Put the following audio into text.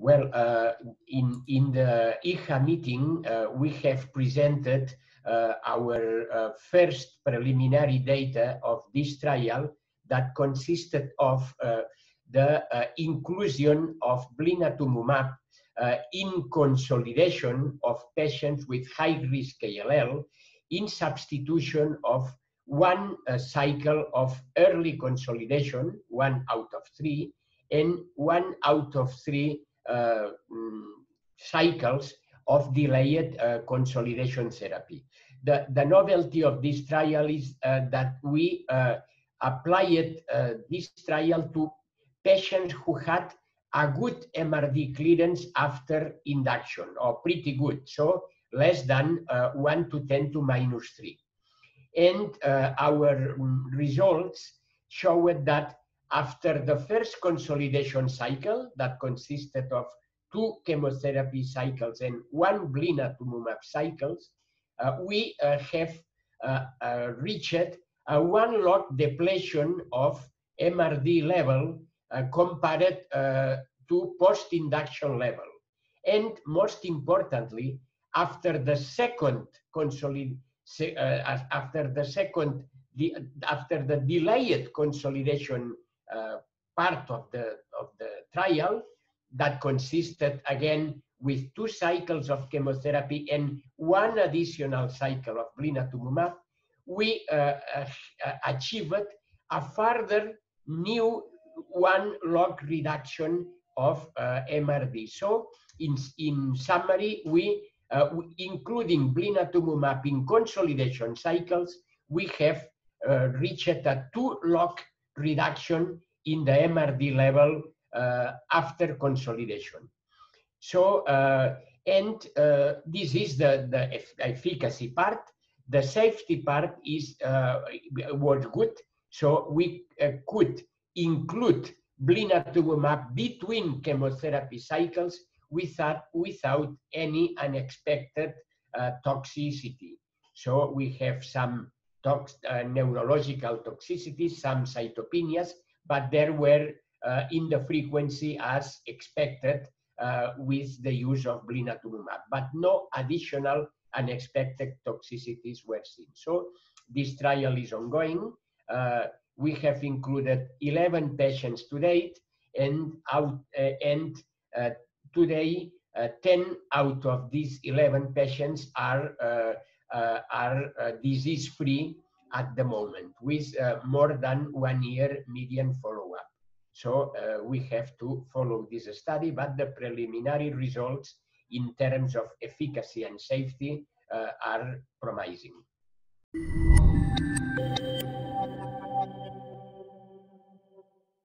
Well, uh, in, in the EHA meeting, uh, we have presented uh, our uh, first preliminary data of this trial that consisted of uh, the uh, inclusion of blinatumomab in consolidation of patients with high-risk ALL in substitution of one cycle of early consolidation, one out of three, and one out of three cycles of delayed uh, consolidation therapy. The, the novelty of this trial is uh, that we applied this trial to patients who had a good MRD clearance after induction, or pretty good, so less than uh, 1 to 10 to minus 3. And uh, our mm, results showed that after the first consolidation cycle that consisted of two chemotherapy cycles and one blinatumomab cycles, uh, we uh, have uh, uh reached a one log depletion of MRD level uh, compared uh, to post-induction level. And most importantly, after the second consolid, after the second, the, after the delayed consolidation part of the, of the trial that consisted again with two cycles of chemotherapy and one additional cycle of blinatumomab, we uh, uh, achieved a further new one log reduction of uh, MRD. So in, in summary, we, uh, including blinatumomab in consolidation cycles, we have uh, reached a two log reduction in the MRD level uh, after consolidation. So, uh, and uh, this is the, the efficacy part. The safety part is was good. So we could include blinatumomab between chemotherapy cycles without, without any unexpected uh, toxicity. So we have some tox, uh, neurological toxicities, some cytopenias, but there were uh, in the frequency as expected uh, with the use of blinatumomab, but no additional unexpected toxicities were seen. So this trial is ongoing. Uh, we have included 11 patients to date, and out uh, and uh, today uh, 10 out of these 11 patients are are disease-free at the moment with uh, more than one year median follow-up. So uh, we have to follow this study, but the preliminary results in terms of efficacy and safety uh, are promising.